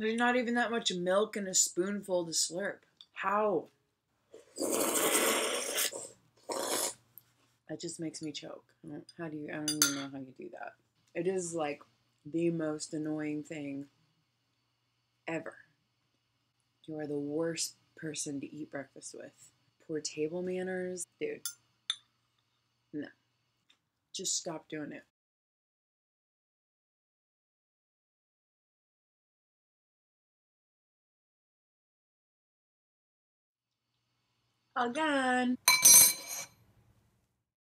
There's not even that much milk in a spoonful to slurp. How? That just makes me choke. How do you? I don't even know how you do that. It is like the most annoying thing ever. You are the worst person to eat breakfast with. Poor table manners, dude. No. Just stop doing it. Again.